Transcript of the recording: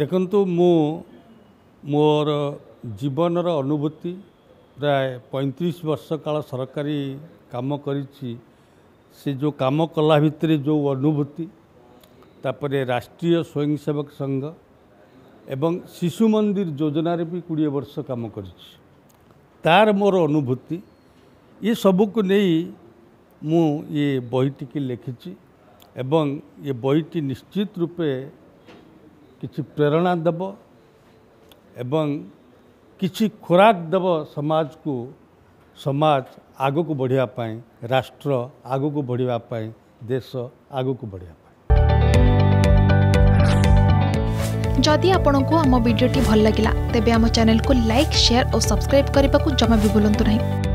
ଦେଖନ୍ତୁ ମୁଁ ମୋର ଜୀବନର ଅନୁଭୂତି ପ୍ରାୟ ପଇଁତିରିଶ ବର୍ଷ କାଳ ସରକାରୀ କାମ କରିଛି। ସେ ଯେଉଁ କାମ କଲା ଭିତରେ ଯେଉଁ ଅନୁଭୂତି ତାପରେ ରାଷ୍ଟ୍ରୀୟ ସ୍ୱୟଂସେବକ ସଂଘ ଏବଂ ଶିଶୁ ମନ୍ଦିର ଯୋଜନାରେ ବି କୋଡ଼ିଏ ବର୍ଷ କାମ କରିଛି। ତାର ମୋର ଅନୁଭୂତି। ଏ ସବୁକୁ ନେଇ ମୁଁ ଏ ବହିଟିକି ଲେଖିଛି ଏବଂ ଏ ବହିଟି ନିଶ୍ଚିତ ରୂପେ କିଛି ପ୍ରେରଣା ଦେବ ଏବଂ କିଛି ଖୋରାକ ଦେବ ସମାଜକୁ ସମାଜ ଆଗକୁ ବଢ଼ିବା ପାଇଁ ରାଷ୍ଟ୍ର ଆଗକୁ ବଢ଼ିବା ପାଇଁ ଦେଶ ଆଗକୁ ବଢ଼ିବା ପାଇଁ ଯଦି ଆପଣଙ୍କୁ ଆମ ଭିଡ଼ିଓଟି ଭଲ ଲାଗିଲା ତେବେ ଆମ ଚ୍ୟାନେଲକୁ ଲାଇକ୍ ସେୟାର ଓ ସବସ୍କ୍ରାଇବ୍ କରିବାକୁ ଜମା ବି ଭୁଲନ୍ତୁ ନାହିଁ